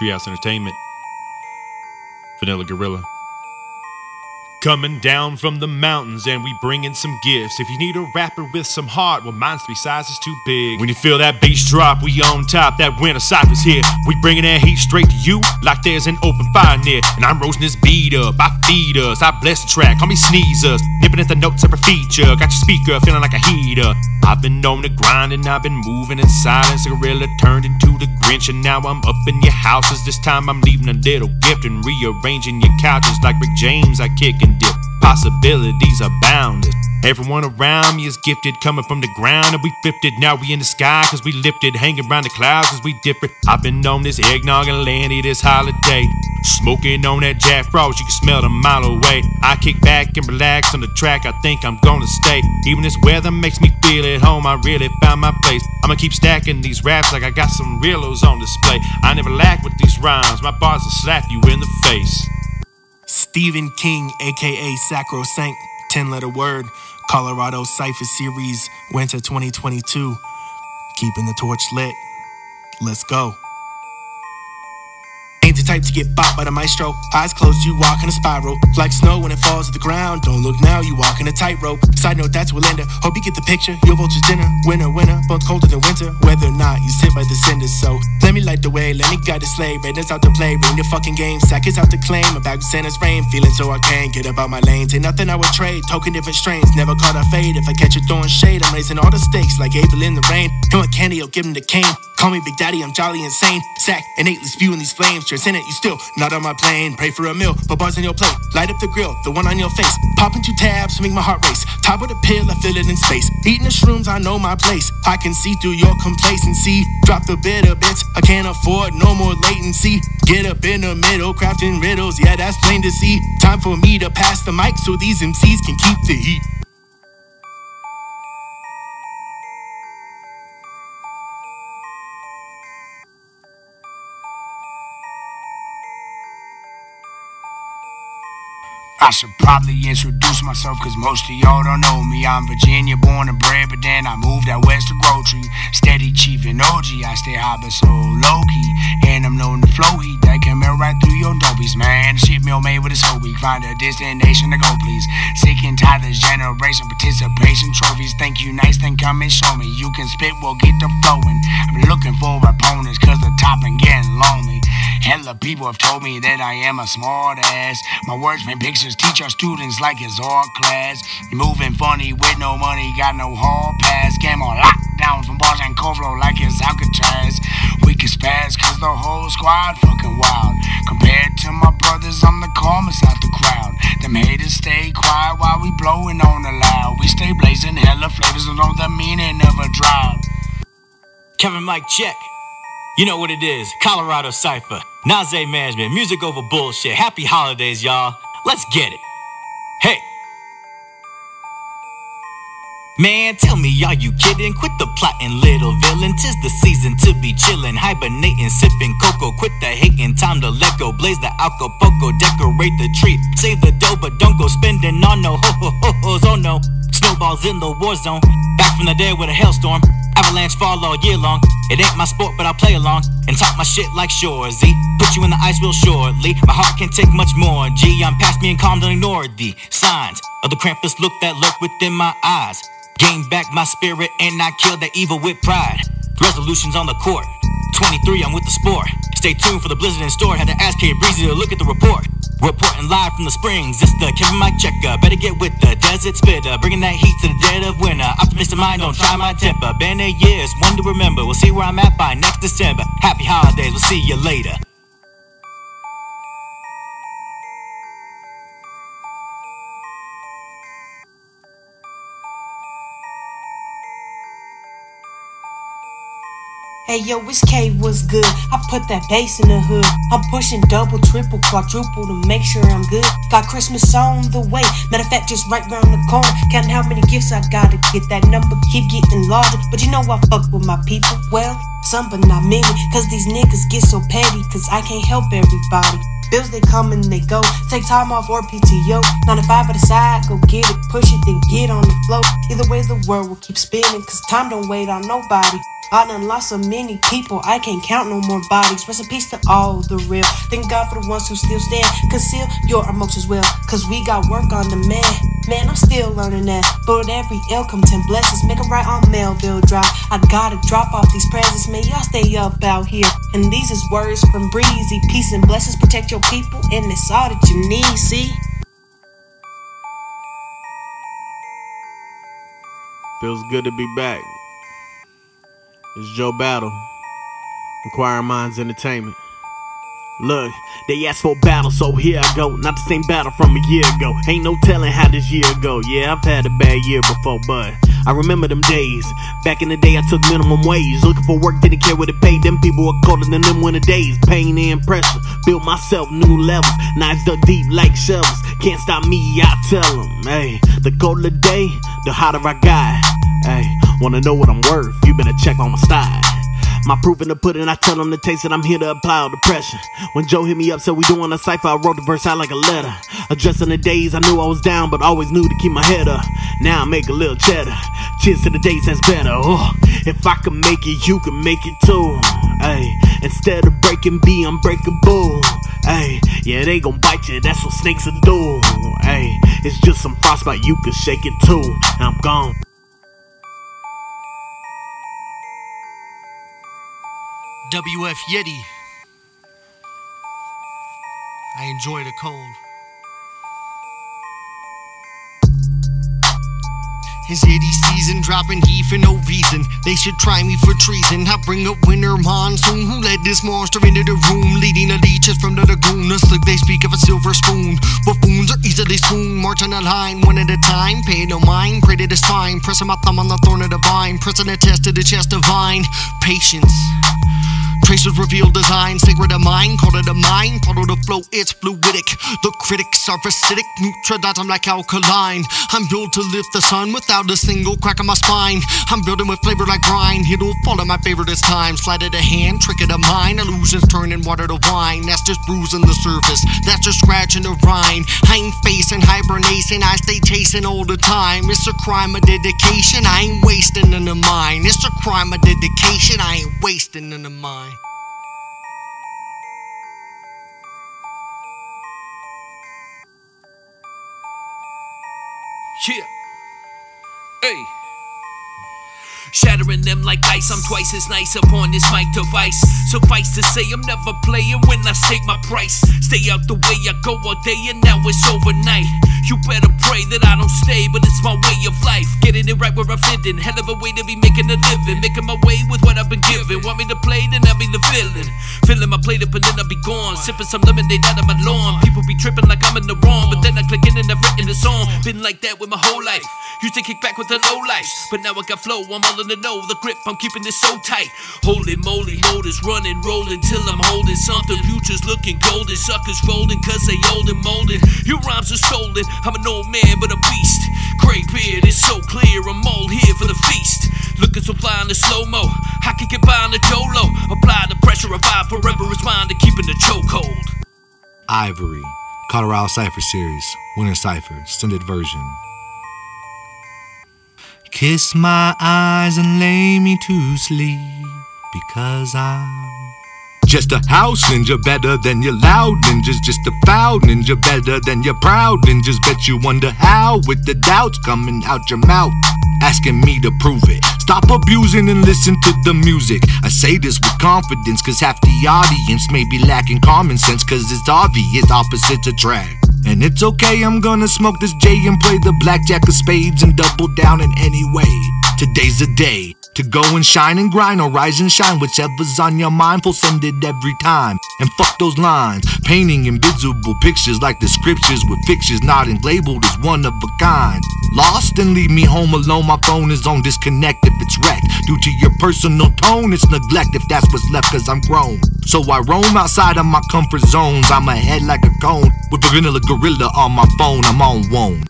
Treehouse Entertainment. Vanilla Gorilla. Coming down from the mountains and we bringing some gifts. If you need a rapper with some heart, well, mine's three sizes too big. When you feel that bass drop, we on top. That winter cypher's here. We bringing that heat straight to you like there's an open fire near. And I'm roasting this beat up. I feed us. I bless the track. Call me sneezers. Nipping at the notes every feature. Got your speaker feeling like a heater. I've been on the grind and I've been moving in silence. A gorilla turned into the Grinch and now I'm up in your houses. This time I'm leaving a little gift and rearranging your couches like Rick James. I kick Possibilities are boundless. Everyone around me is gifted, coming from the ground, and we it. Now we in the sky, cause we lifted, hanging around the clouds, cause we different. I've been on this eggnog and landy this holiday. Smoking on that Jack Frost, you can smell a mile away. I kick back and relax on the track, I think I'm gonna stay. Even this weather makes me feel at home, I really found my place. I'ma keep stacking these raps like I got some reels on display. I never lack with these rhymes, my bars will slap you in the face. Stephen King, aka Sakrosanct, 10 letter word, Colorado Cypher Series, Winter 2022. Keeping the torch lit. Let's go. Type to get bopped by the maestro. Eyes closed, you walk in a spiral. Like snow when it falls to the ground. Don't look now, you walk in a tightrope. Side note, that's Walinda. Hope you get the picture. Your vulture's dinner. Winter, winter, both colder than winter. Whether or not you sit by the cinders. So let me light the way, let me guide the sleigh. Raiders out to play, bring the fucking game. Sack is out to claim. I'm back with Santa's rain. Feeling so I can't get about my lanes. Ain't nothing I would trade. Token different strains. Never caught a fade. If I catch you throwing shade, I'm raising all the stakes like Abel in the rain. And with candy, I'll give him the cane. Call me Big Daddy, I'm jolly insane. Sack, innately spewing these flames. Transcendent, you still not on my plane. Pray for a meal, but bars on your plate. Light up the grill, the one on your face. Pop into tabs to make my heart race. Top of the pill, I feel it in space. Eating the shrooms, I know my place. I can see through your complacency. Drop the bitter bits, I can't afford no more latency. Get up in the middle, crafting riddles, yeah, that's plain to see. Time for me to pass the mic so these MCs can keep the heat. I should probably introduce myself cause most of y'all don't know me. I'm Virginia born and bred, but then I moved out west to Grocery. Steady chief and OG, I stay high but so low key. And I'm known to flow heat that can melt right through your dobies, man. The shit meal made with a so weak. Find a destination to go, please. Sick and tired this generation participation trophies. Thank you, nice thing, come and show me. You can spit, we'll get the flowing. I'm looking for opponents cause the top and getting lonely. People have told me that I am a smart ass. My words paint pictures, teach our students like it's art class. Moving funny with no money, got no hall pass. Game on lockdown from bars and cold flow like it's Alcatraz. We can spaz cause the whole squad fucking wild. Compared to my brothers, I'm the calmest out the crowd. Them haters stay quiet while we blowing on the loud. We stay blazing hella flavors and know the meaning of a drought. Kevin Mike check. You know what it is. Colorado Cypher. Naze Management. Music over bullshit. Happy holidays, y'all. Let's get it. Hey. Man, tell me, are you kidding? Quit the plotting, little villain. Tis the season to be chillin', hibernating, sipping cocoa. Quit the hating, time to let go. Blaze the Acapulco, decorate the tree. Save the dough, but don't go spending on no ho ho ho ho's. Oh no, snowballs in the war zone. From the dead with a hailstorm. Avalanche fall all year long. It ain't my sport, but I'll play along and talk my shit like Shorzy. Put you in the ice real shortly. My heart can't take much more. G, I'm past being calm, don't ignore the signs of the Krampus look that lurk within my eyes. Gain back my spirit and I kill that evil with pride. Resolutions on the court. 23, I'm with the sport. Stay tuned for the blizzard in store. Had to ask K Breezy to look at the report. Reporting live from the springs, it's the Kevin Mike checker. Better get with the desert spitter, bringing that heat to the dead of winter. Optimistic mind, don't try my temper. Been eight years, one to remember. We'll see where I'm at by next December. Happy holidays, we'll see you later. Hey yo, it's K, was good? I put that bass in the hood. I'm pushing double, triple, quadruple to make sure I'm good. Got Christmas on the way. Matter of fact, just right round the corner. Counting how many gifts I gotta get. That number keep getting larger. But you know I fuck with my people. Well, some but not many. Cause these niggas get so petty. Cause I can't help everybody. Bills they come and they go. Take time off or PTO. 9 to 5 at the side, go get it, push it, then get on the flow. Either way, the world will keep spinning. Cause time don't wait on nobody. I done lost so many people, I can't count no more bodies. Rest in peace to all the real. Thank God for the ones who still stand. Conceal your emotions well, cause we got work on the man. Man, I'm still learning that. But every ill come 10 blessings. Make 'em right on Melville Drive. I gotta drop off these presents, man. Y'all stay up out here. And these is words from Breezy. Peace and blessings. Protect your people, and it's all that you need, see? Feels good to be back. It's Joe Battle, Inquiring Minds Entertainment. Look, they asked for battle, so here I go. Not the same battle from a year ago. Ain't no telling how this year go. Yeah, I've had a bad year before, but I remember them days. Back in the day, I took minimum wage. Looking for work, didn't care what it paid. Them people were colder than them winter days. Pain and pressure. Built myself new levels. Knives dug deep like shovels. Can't stop me, I tell them. Hey, the colder the day, the hotter I got. Hey, wanna know what I'm worth? You better check on my style. My proof in the pudding, I tell them to taste it, I'm here to apply all the pressure. When Joe hit me up, said we doing a cipher, I wrote the verse out like a letter. Addressing the days I knew I was down, but always knew to keep my head up. Now I make a little cheddar. Cheers to the days that's better. Oh, if I can make it, you can make it too. Hey, instead of breaking, be unbreakable. Hey, yeah, they gon' bite you, that's what snakes do. Hey, it's just some frostbite, you can shake it too. I'm gone. WF Yeti. I enjoy the cold. It's Yeti season, dropping heat for no reason. They should try me for treason. I bring up winter monsoon. Who led this monster into the room? Leading the leeches from the lagoon. Asleep, they speak of a silver spoon. Buffoons are easily swoon. March on the line, one at a time. Pay no mind, pray to the spine. Pressing my thumb on the thorn of the vine. Pressing a test to the chest divine. Patience. Tracers reveal design, sacred of mine, call it a mine, follow the flow, it's fluidic. The critics are acidic, neutralize, I'm like alkaline. I'm built to lift the sun without a single crack in my spine. I'm building with flavor like brine, it'll follow my favorite this time. Sleight of the hand, trick of the mind, illusions turning water to wine. That's just bruising the surface, that's just scratching the rind. I ain't facing hibernation, I stay chasing all the time. It's a crime of dedication, I ain't wasting in the mind. It's a crime of dedication, I ain't wasting in the mind. Yeah. Hey. Shattering them like ice, I'm twice as nice upon this mic device. Suffice to say, I'm never playing when I state my price. Stay out the way, I go all day, and now it's overnight. You better pray that I don't stay, but it's my way of life. Getting it right where I fit in. Hell of a way to be making a living. Making my way with what I've been given. Want me to play, then I'll be the villain. Filling my plate up and then I'll be gone. Sipping some lemonade out of my lawn. People be tripping like I'm in the wrong, but then I click in and I've written the song. Been like that with my whole life. Used to kick back with the low life, but now I got flow. I'm all in the know. The grip, I'm keeping it so tight. Holy moly, motors running, rolling till I'm holding something. Futures looking golden. Suckers folding cause they old and molded. Your rhymes are stolen. I'm an old man, but a beast. Gray beard is so clear. I'm all here for the feast. Looking so fly in the slow mo. I can get by on the Jolo. Apply the pressure, revive forever. Respond to keeping the chokehold. IVERIE, Colorado Cypher Series, Winter Cypher, extended version. Kiss my eyes and lay me to sleep because I'm just a house ninja, better than your loud ninjas. Just a foul ninja, better than your proud ninjas. Bet you wonder how, with the doubts coming out your mouth, asking me to prove it. Stop abusing and listen to the music. I say this with confidence, cause half the audience may be lacking common sense, cause it's obvious opposites attract. And it's okay, I'm gonna smoke this J and play the blackjack of spades and double down in any way. Today's the day to go and shine and grind or rise and shine. Whichever's on your mind, full send it every time. And fuck those lines, painting invisible pictures like the scriptures with fixtures not labeled as one of a kind. Lost and leave me home alone, my phone is on disconnect if it's wrecked. Due to your personal tone, it's neglect if that's what's left, cause I'm grown. So I roam outside of my comfort zones, I'm ahead like a cone. With a vanilla gorilla on my phone, I'm on one.